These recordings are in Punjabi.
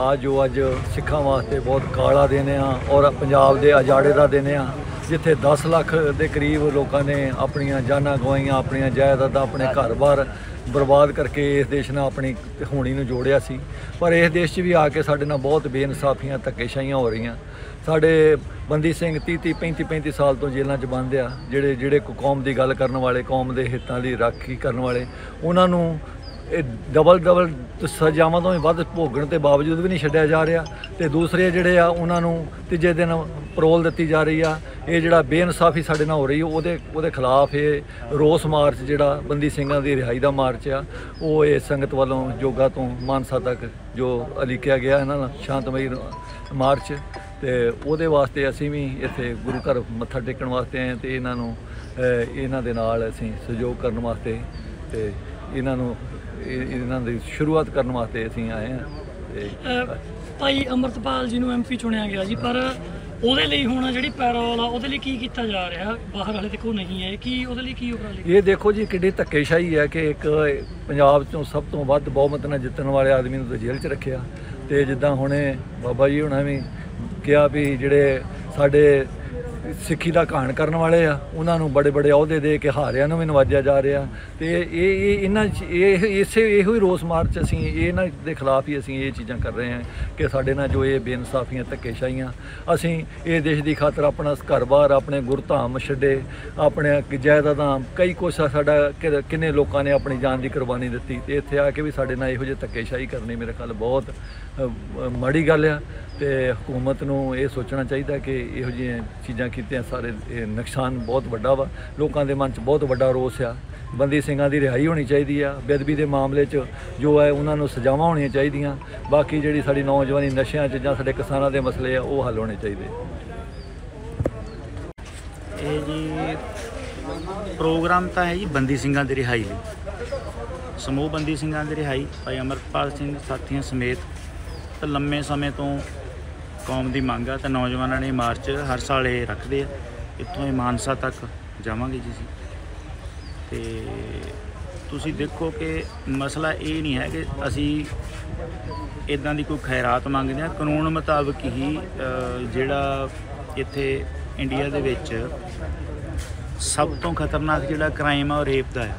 ਆ ਜੋ ਅੱਜ ਸਿੱਖਾਂ ਵਾਸਤੇ ਬਹੁਤ ਕਾਲਾ ਦਿਨ ਆ ਔਰ ਪੰਜਾਬ ਦੇ ਅਜਾੜੇ ਦਾ ਦਿਨ ਆ, ਜਿੱਥੇ 10 ਲੱਖ ਦੇ ਕਰੀਬ ਲੋਕਾਂ ਨੇ ਆਪਣੀਆਂ ਜਾਨਾਂ ਗਵਾਈਆਂ, ਆਪਣੀਆਂ ਜਾਇਦਾਦਾਂ ਆਪਣੇ ਘਰ-ਬਾਰ ਬਰਬਾਦ ਕਰਕੇ ਇਸ ਦੇਸ਼ ਨਾਲ ਆਪਣੀ ਹੋਣੀ ਨੂੰ ਜੋੜਿਆ ਸੀ। ਪਰ ਇਸ ਦੇਸ਼ 'ਚ ਵੀ ਆ ਕੇ ਸਾਡੇ ਨਾਲ ਬਹੁਤ ਬੇਇਨਸਾਫੀਆਂ, ਧੱਕੇਸ਼ਾਹੀਆਂ ਹੋ ਰਹੀਆਂ। ਸਾਡੇ ਬੰਦੀ ਸਿੰਘ 30 30 35 35 ਸਾਲ ਤੋਂ ਜੇਲ੍ਹਾਂ 'ਚ ਬੰਦ ਆ, ਜਿਹੜੇ ਜਿਹੜੇ ਕੌਮ ਦੀ ਗੱਲ ਕਰਨ ਵਾਲੇ, ਕੌਮ ਦੇ ਹਿੱਤਾਂ ਦੀ ਰਾਖੀ ਕਰਨ ਵਾਲੇ, ਉਹਨਾਂ ਨੂੰ ਇਹ ਡਬਲ ਡਬਲ ਸਜ਼ਾਵਾਂ ਤੋਂ ਵੀ ਵੱਧ ਭੋਗਣ ਤੇ ਬਾਵਜੂਦ ਵੀ ਨਹੀਂ ਛੱਡਿਆ ਜਾ ਰਿਹਾ। ਤੇ ਦੂਸਰੇ ਜਿਹੜੇ ਆ, ਉਹਨਾਂ ਨੂੰ ਤੀਜੇ ਦਿਨ ਪਰੋਲ ਦਿੱਤੀ ਜਾ ਰਹੀ ਆ। ਇਹ ਜਿਹੜਾ ਬੇਇਨਸਾਫੀ ਸਾਡੇ ਨਾਲ ਹੋ ਰਹੀ, ਉਹਦੇ ਉਹਦੇ ਖਿਲਾਫ ਇਹ ਰੋਸ ਮਾਰਚ ਜਿਹੜਾ ਬੰਦੀ ਸਿੰਘਾਂ ਦੀ ਰਿਹਾਈ ਦਾ ਮਾਰਚ ਆ, ਉਹ ਇਹ ਸੰਗਤ ਵੱਲੋਂ ਜੋਗਾ ਤੋਂ ਮਾਨਸਾ ਤੱਕ ਜੋ ਅਲੀਕਿਆ ਗਿਆ ਇਹਨਾਂ ਦਾ ਸ਼ਾਂਤਮਈ ਮਾਰਚ। ਤੇ ਉਹਦੇ ਵਾਸਤੇ ਅਸੀਂ ਵੀ ਇੱਥੇ ਗੁਰੂ ਘਰ ਮੱਥਾ ਟੇਕਣ ਵਾਸਤੇ ਆਏ ਹਾਂ ਤੇ ਇਹਨਾਂ ਨੂੰ ਇਹਨਾਂ ਦੇ ਨਾਲ ਅਸੀਂ ਸਹਿਯੋਗ ਕਰਨ ਵਾਸਤੇ ਤੇ ਇਹਨਾਂ ਨੂੰ ਇਹ- ਇਹਨਾਂ ਦੀ ਸ਼ੁਰੂਆਤ ਕਰਨ ਵਾਸਤੇ ਅਸੀਂ ਆਏ ਹਾਂ ਭਾਈ ਅਮਰਤਪਾਲ ਜੀ ਨੂੰ ਐਮਪੀ ਚੁਣਿਆ ਗਿਆ ਜੀ ਪਰ ਉਹਦੇ ਲਈ ਹੁਣ ਜਿਹੜੀ ਪੈਰੋਲ ਆ ਉਹਦੇ ਲਈ ਕੀ ਕੀਤਾ ਜਾ ਰਿਹਾ? ਬਾਹਰ ਵਾਲੇ ਦੇਖੋ ਨਹੀਂ ਹੈ ਕੀ ਉਹਦੇ ਲਈ ਕੀ ਉਪਰਾਲੇ? ਇਹ ਦੇਖੋ ਜੀ ਕਿੱਡੀ ਧੱਕੇਸ਼ਾਹੀ ਹੈ ਕਿ ਇੱਕ ਪੰਜਾਬ ਚੋਂ ਸਭ ਤੋਂ ਵੱਧ ਬਹੁਮਤ ਨਾਲ ਜਿੱਤਣ ਵਾਲੇ ਆਦਮੀ ਨੂੰ ਤਾਂ ਜੇਲ੍ਹ 'ਚ ਰੱਖਿਆ। ਤੇ ਜਿੱਦਾਂ ਹੁਣੇ ਬਾਬਾ ਜੀ ਹੁਣਾਂ ਵੀ ਕਿਹਾ ਵੀ ਜਿਹੜੇ ਸਾਡੇ ਸਿੱਖੀ ਦਾ ਘਾਣ ਕਰਨ ਵਾਲੇ ਆ, ਉਹਨਾਂ ਨੂੰ ਬੜੇ ਬੜੇ ਅਹੁਦੇ ਦੇ ਕੇ ਹਾਰਿਆਂ ਨੂੰ ਵੀ ਨਵਾਜਿਆ ਜਾ ਰਿਹਾ। ਤੇ ਇਹ ਇਹ ਇਹਨਾਂ 'ਚ- ਇਹ ਇਸੇ, ਇਹੋ ਹੀ ਰੋਸ ਮਾਰਚ ਅਸੀਂ ਇਹਨਾਂ ਦੇ ਖਿਲਾਫ ਹੀ ਅਸੀਂ ਇਹ ਚੀਜ਼ਾਂ ਕਰ ਰਹੇ ਹਾਂ ਕਿ ਸਾਡੇ ਨਾਲ ਜੋ ਇਹ ਬੇਇਨਸਾਫੀਆਂ, ਧੱਕੇਸ਼ਾਹੀਆਂ, ਅਸੀਂ ਇਹ ਦੇਸ਼ ਦੀ ਖਾਤਰ ਆਪਣਾ ਘਰ-ਬਾਰ, ਆਪਣੇ ਗੁਰਧਾਮ ਛੱਡੇ, ਆਪਣੇ ਜਾਇਦਾਦਾਂ ਕਈ ਕੁਛ ਆ ਸਾਡਾ ਕਿ- ਕਿੰਨੇ ਲੋਕਾਂ ਨੇ ਆਪਣੀ ਜਾਨ ਦੀ ਕੁਰਬਾਨੀ ਦਿੱਤੀ। ਤੇ ਇੱਥੇ ਆ ਕੇ ਵੀ ਸਾਡੇ ਨਾਲ ਇਹੋ ਜਿਹੇ ਧੱਕੇਸ਼ਾਹੀ ਕਰਨੀ ਮੇਰੇ ਖਿਆਲ ਬਹੁਤ ਮਾੜੀ ਗੱਲ ਆ। ਤੇ ਹਕੂਮਤ ਨੂੰ ਇਹ ਸੋਚਣਾ ਚਾਹੀਦਾ ਕਿ ਇਹੋ ਜਿਹੀਆਂ ਚੀਜ਼ਾਂ ਕੀਤੀਆਂ ਸਾਰੇ, ਇਹ ਨੁਕਸਾਨ ਬਹੁਤ ਵੱਡਾ ਵਾ। ਲੋਕਾਂ ਦੇ ਮਨ 'ਚ ਬਹੁਤ ਵੱਡਾ ਰੋਸ ਆ। ਬੰਦੀ ਸਿੰਘਾਂ ਦੀ ਰਿਹਾਈ ਹੋਣੀ ਚਾਹੀਦੀ ਆ। ਬੇਅਦਬੀ ਦੇ ਮਾਮਲੇ 'ਚ ਜੋ ਹੈ, ਉਹਨਾਂ ਨੂੰ ਸਜ਼ਾਵਾਂ ਹੋਣੀਆਂ ਚਾਹੀਦੀਆਂ। ਬਾਕੀ ਜਿਹੜੀ ਸਾਡੀ ਨੌਜਵਾਨੀ ਨਸ਼ਿਆਂ 'ਚ ਜਾਂ ਸਾਡੇ ਕਿਸਾਨਾਂ ਦੇ ਮਸਲੇ ਆ, ਉਹ ਹੱਲ ਹੋਣੇ ਚਾਹੀਦੇ। ਇਹ ਜੀ ਪ੍ਰੋਗਰਾਮ ਤਾਂ ਹੈ ਜੀ ਬੰਦੀ ਸਿੰਘਾਂ ਦੀ ਰਿਹਾਈ ਲਈ। ਸਮੂਹ ਬੰਦੀ ਸਿੰਘਾਂ ਦੀ ਰਿਹਾਈ, ਭਾਈ ਅਮਰਪਾਲ ਸਿੰਘ ਸਾਥੀਆਂ ਸਮੇਤ ਲੰਮੇ ਸਮੇਂ ਤੋਂ ਕੌਮ ਦੀ ਮੰਗ ਆ, ਤੇ ਨੌਜਵਾਨਾਂ ਨੇ ਮਾਰਚ ਹਰ ਸਾਲ ਇਹ ਰੱਖਦੇ ਆ। ਇੱਥੋਂ ਇਹ ਮਾਨਸਾ ਤੱਕ ਜਾਵਾਂਗੇ ਜੀ ਅਸੀਂ। ਤੇ ਤੁਸੀਂ ਦੇਖੋ ਕਿ ਮਸਲਾ ਇਹ ਨਹੀਂ ਹੈ ਕਿ ਅਸੀਂ ਇਦਾਂ ਦੀ ਕੋਈ ਖੈਰਾਤ ਮੰਗਦੇ ਆ। ਕਾਨੂੰਨ ਮੁਤਾਬਕ ਹੀ ਜਿਹੜਾ ਇੱਥੇ ਇੰਡੀਆ ਦੇ ਵਿੱਚ ਸਭ ਤੋਂ ਖਤਰਨਾਕ ਜਿਹੜਾ ਕ੍ਰਾਈਮ ਆ, ਉਹ ਰੇਪ ਦਾ ਹੈ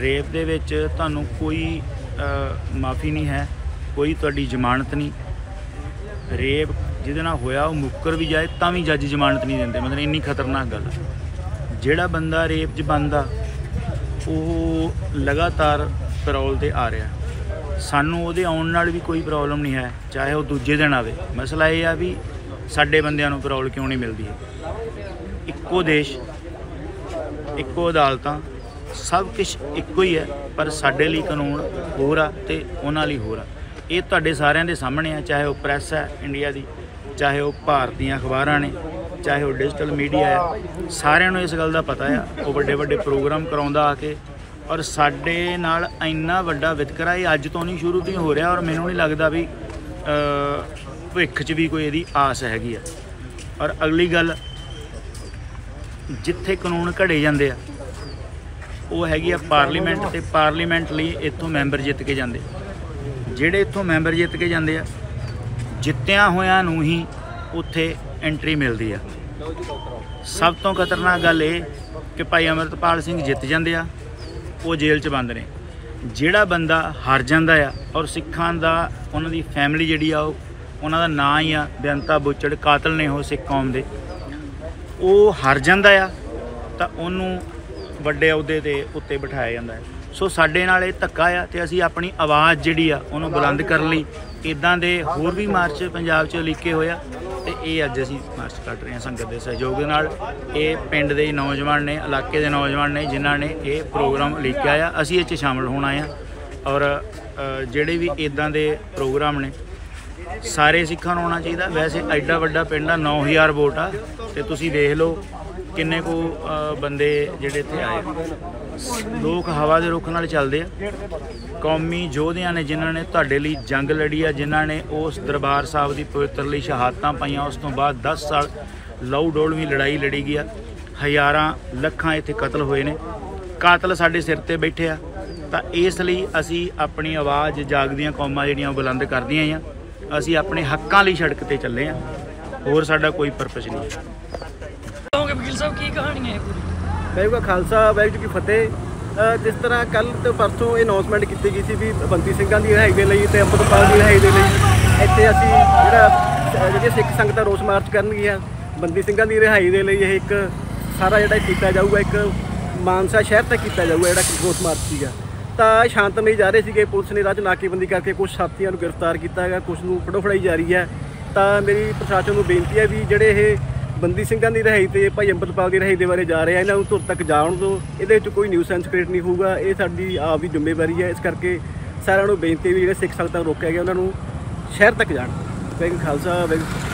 ਰੇਪ ਦੇ ਵਿੱਚ ਤੁਹਾਨੂੰ ਕੋਈ ਮਾਫੀ ਨਹੀਂ ਹੈ, ਕੋਈ ਤੁਹਾਡੀ ਜ਼ਮਾਨਤ ਨਹੀਂ। ਰੇਪ ਜਿਹਦੇ ਨਾਲ ਹੋਇਆ, ਉਹ ਮੁੱਕਰ ਵੀ ਜਾਏ, ਤਾਂ ਵੀ ਜੱਜ ਜ਼ਮਾਨਤ ਨਹੀਂ ਦਿੰਦੇ। ਮਤਲਬ ਇੰਨੀ ਖਤਰਨਾਕ ਗੱਲ ਜਿਹੜਾ ਬੰਦਾ ਰੇਪ 'ਚ ਬੰਦਾ ਉਹ ਲਗਾਤਾਰ ਪੈਰੋਲ ਤੇ ਆ ਰਿਹਾ। ਸਾਨੂੰ ਉਹਦੇ ਆਉਣ ਨਾਲ ਵੀ ਕੋਈ ਪ੍ਰੋਬਲਮ ਨਹੀਂ ਹੈ, ਚਾਹੇ ਉਹ ਦੂਜੇ ਦਿਨ ਆਵੇ। ਮਸਲਾ ਇਹ ਆ ਵੀ ਸਾਡੇ ਬੰਦਿਆਂ ਨੂੰ ਪੈਰੋਲ ਕਿਉਂ ਨਹੀਂ ਮਿਲਦੀ ਇੱਕੋ ਦੇਸ਼, ਇੱਕੋ ਅਦਾਲਤਾਂ, ਸਭ ਕੁਝ ਇੱਕੋ ਹੀ ਹੈ, ਪਰ ਸਾਡੇ ਲਈ ਕਾਨੂੰਨ ਹੋਰ ਆ ਤੇ ਉਹਨਾਂ ਲਈ ਹੋਰ ਆ। ਇਹ ਤੁਹਾਡੇ ਸਾਰਿਆਂ ਦੇ ਸਾਹਮਣੇ ਆ, ਚਾਹੇ ਉਹ ਪ੍ਰੈਸ ਹੈ ਇੰਡੀਆ ਦੀ, ਚਾਹੇ ਉਹ ਭਾਰਤੀਆਂ ਅਖਬਾਰਾਂ ਨੇ, ਚਾਹੇ ਉਹ ਡਿਜੀਟਲ ਮੀਡੀਆ ਆ ਸਾਰਿਆਂ ਨੂੰ ਇਸ ਗੱਲ ਦਾ ਪਤਾ ਆ, ਉਹ ਵੱਡੇ ਵੱਡੇ ਪ੍ਰੋਗਰਾਮ ਕਰਾਉਂਦਾ ਆ ਕੇ, ਔਰ ਸਾਡੇ ਨਾਲ ਇੰਨਾ ਵੱਡਾ ਵਿਤਕਰਾ ਇਹ ਅੱਜ ਤੋਂ ਨਹੀਂ, ਸ਼ੁਰੂ ਤੋਂ ਹੋ ਰਿਹਾ, ਔਰ ਮੈਨੂੰ ਨਹੀਂ ਲੱਗਦਾ ਵੀ ਭਵਿੱਖ 'ਚ ਵੀ ਕੋਈ ਇਹਦੀ ਆਸ ਹੈਗੀ ਆ। ਔਰ ਅਗਲੀ ਗੱਲ, ਜਿੱਥੇ ਕਾਨੂੰਨ ਘੜੇ ਜਾਂਦੇ ਆ, ਉਹ ਹੈਗੀ ਆ ਪਾਰਲੀਮੈਂਟ, ਤੇ ਪਾਰਲੀਮੈਂਟ ਲਈ ਇੱਥੋਂ ਮੈਂਬਰ ਜਿੱਤ ਕੇ ਜਾਂਦੇ। ਜਿਹੜੇ ਇੱਥੋਂ ਮੈਂਬਰ ਜਿੱਤ ਕੇ ਜਾਂਦੇ ਆ, ਜਿੱਤਿਆਂ ਹੋਇਆਂ ਨੂੰ ਹੀ ਉੱਥੇ ਐਂਟਰੀ ਮਿਲਦੀ ਆ। ਸਭ ਤੋਂ ਖਤਰਨਾਕ ਗੱਲ ਇਹ ਕਿ ਭਾਈ ਅਮਰਤਪਾਲ ਸਿੰਘ ਜਿੱਤ ਜਾਂਦੇ ਆ, ਉਹ ਜੇਲ੍ਹ 'ਚ ਬੰਦ ਨੇ। ਜਿਹੜਾ ਬੰਦਾ ਹਾਰ ਜਾਂਦਾ ਆ ਔਰ ਸਿੱਖਾਂ ਦਾ, ਉਹਨਾਂ ਦੀ ਫੈਮਿਲੀ ਜਿਹੜੀ ਆ ਉਹ, ਉਹਨਾਂ ਦਾ ਨਾਂ ਹੀ ਆ ਬੇਅੰਤਾ ਬੁੱਚੜ, ਕਾਤਲ ਨੇ ਉਹ ਸਿੱਖ ਕੌਮ ਦੇ। ਉਹ ਹਾਰ ਜਾਂਦਾ ਆ, ਤਾਂ ਉਹਨੂੰ ਵੱਡੇ ਅਹੁਦੇ ਦੇ ਉੱਤੇ ਬਿਠਾਇਆ ਜਾਂਦਾ ਹੈ। ਸੋ ਸਾਡੇ ਨਾਲ ਇਹ ਧੱਕਾ ਆ ਤੇ ਅਸੀਂ ਆਪਣੀ ਆਵਾਜ਼ ਜਿਹੜੀ ਆ ਉਹਨੂੰ ਬੁਲੰਦ ਕਰਨ ਲਈ ਇਦਾਂ ਦੇ ਹੋਰ ਵੀ ਮਾਰਚ ਪੰਜਾਬ 'ਚ ਲਿਖੇ ਹੋਇਆ ਤੇ ਇਹ ਅੱਜ ਅਸੀਂ ਮਾਰਚ ਕੱਢ ਰਹੇ ਹਾਂ ਸੰਗਤ ਦੇ ਸਹਿਯੋਗ ਦੇ ਨਾਲ। ਇਹ ਪਿੰਡ ਦੇ ਨੌਜਵਾਨ ਨੇ, ਇਲਾਕੇ ਦੇ ਨੌਜਵਾਨ ਨੇ ਜਿਨ੍ਹਾਂ ਨੇ ਇਹ ਪ੍ਰੋਗਰਾਮ ਲਿਖਿਆ ਆ। ਅਸੀਂ ਇਹ 'ਚ ਸ਼ਾਮਲ ਹੋਣਾ ਆ ਔਰ ਜਿਹੜੇ ਵੀ ਇਦਾਂ ਦੇ ਪ੍ਰੋਗਰਾਮ ਨੇ, ਸਾਰੇ ਸਿੱਖਾਂ ਨੂੰ ਆਉਣਾ ਚਾਹੀਦਾ। ਵੈਸੇ ਐਡਾ ਵੱਡਾ ਪਿੰਡ ਆ 9000 ਵੋਟ ਆ ਤੇ ਤੁਸੀਂ ਦੇਖ ਲਓ ਕਿੰਨੇ ਕੋ ਬੰਦੇ ਜਿਹੜੇ ਇੱਥੇ ਆਏ? ਲੋਕ ਹਵਾ ਦੇ ਰੁੱਖ ਨਾਲ ਚੱਲਦੇ ਆ। ਕੌਮੀ ਯੋਧਿਆਂ ਨੇ ਜਿਨ੍ਹਾਂ ਨੇ ਤੁਹਾਡੇ ਲਈ ਜੰਗ ਲੜੀ ਆ, ਜਿਨ੍ਹਾਂ ਨੇ ਉਸ ਦਰਬਾਰ ਸਾਹਿਬ ਦੀ ਪਵਿੱਤਰ ਲਈ ਸ਼ਹਾਦਤਾਂ ਪਾਈਆਂ, ਉਸ ਤੋਂ ਬਾਅਦ 10 ਸਾਲ ਲਹੂ ਡੋਲਵੀਂ ਲੜਾਈ ਲੜੀ ਗਈ ਆ। ਹਜ਼ਾਰਾਂ ਲੱਖਾਂ ਇੱਥੇ ਕਤਲ ਹੋਏ ਨੇ। ਕਾਤਲ ਸਾਡੇ ਸਿਰ ਤੇ ਬੈਠੇ ਆ। ਤਾਂ ਇਸ ਲਈ ਅਸੀਂ ਆਪਣੀ ਆਵਾਜ਼ ਜਾਗਦੀਆਂ ਕੌਮਾਂ ਜਿਹੜੀਆਂ ਬੁਲੰਦ ਕਰਦੀਆਂ ਆ ਅਸੀਂ ਆਪਣੇ ਹੱਕਾਂ ਲਈ ਸੜਕ ਤੇ ਚੱਲੇ ਆ। ਹੋਰ ਸਾਡਾ ਕੋਈ ਪਰਪਸ ਨਹੀਂ। ਸਾਹਿਬ ਕੀ ਕਹਾਣੀ ਹੈ ਪੂਰੀ? ਵਾਹਿਗੁਰੂ ਕਾ ਖਾਲਸਾ, ਵਾਹਿਗੁਰੂ ਜੀ ਕੀ ਫਤਿਹ। ਜਿਸ ਤਰ੍ਹਾਂ ਕੱਲ ਤੇ ਪਰਸੋਂ ਇਹ ਅਨਾਉਂਸਮੈਂਟ ਕੀਤੀ ਗਈ ਸੀ ਵੀ ਬੰਦੀ ਸਿੰਘਾਂ ਦੀ ਰਿਹਾਈ ਦੇ ਲਈ ਤੇ ਅੰਮ੍ਰਿਤਪਾਲ ਦੀ ਰਿਹਾਈ ਦੇ ਲਈ। ਇੱਥੇ ਅਸੀਂ ਜਿਹੜਾ ਜਿਹੜੇ ਸਿੱਖ ਸੰਗਤਾਂ ਰੋਸ ਮਾਰਚ ਕਰਨਗੀਆਂ ਬੰਦੀ ਸਿੰਘਾਂ ਦੀ ਰਿਹਾਈ ਦੇ ਲਈ ਇਹ ਇੱਕ ਸਾਰਾ ਜਿਹੜਾ ਕੀਤਾ ਜਾਊਗਾ, ਇੱਕ ਮਾਨਸਾ ਸ਼ਹਿਰ ਤੱਕ ਕੀਤਾ ਜਾਊਗਾ ਜਿਹੜਾ ਰੋਸ ਮਾਰਚ ਸੀਗਾ। ਤਾਂ ਸ਼ਾਂਤਮਈ ਜਾ ਰਹੇ ਸੀਗੇ, ਪੁਲਿਸ ਨੇ ਰਾਹ 'ਚ ਨਾਕੇਬੰਦੀ ਕਰਕੇ ਕੁਝ ਸਾਥੀਆਂ ਨੂੰ ਗ੍ਰਿਫਤਾਰ ਕੀਤਾ ਹੈਗਾ ਕੁਝ ਨੂੰ ਫੜੋ ਫੜਾਈ ਜਾਰੀ ਹੈ। ਤਾਂ ਮੇਰੀ ਪ੍ਰਸ਼ਾਸਨ ਨੂੰ ਬੇਨਤੀ ਹੈ ਵੀ ਜਿਹੜੇ ਇਹ ਬੰਦੀ ਸਿੰਘਾਂ ਦੀ ਰਿਹਾਈ ਤੇ ਭਾਈ ਅੰਮ੍ਰਿਤਪਾਲ ਦੀ ਰਿਹਾਈ ਦੇ ਬਾਰੇ ਜਾ ਰਿਹਾ, ਇਹਨਾਂ ਨੂੰ ਧੁਰ ਤੱਕ ਜਾਣ ਦਿਓ। ਇਹਦੇ ਵਿੱਚ ਕੋਈ ਨਿਊਸੈਂਸ ਕ੍ਰੀਏਟ ਨਹੀਂ ਹੋਊਗਾ। ਇਹ ਸਾਡੀ ਆਪ ਦੀ ਜ਼ਿੰਮੇਵਾਰੀ ਹੈ। ਇਸ ਕਰਕੇ ਸਾਰਿਆਂ ਨੂੰ ਬੇਨਤੀ ਵੀ ਜਿਹੜੇ ਸਿੱਖ ਸੰਗਤਾਂ ਰੋਕਿਆ ਗਿਆ, ਉਹਨਾਂ ਨੂੰ ਸ਼ਹਿਰ ਤੱਕ ਜਾਣ। ਵਾਹਿਗੁਰੂ ਖਾਲਸਾ, ਵਾਹਿਗੁਰੂ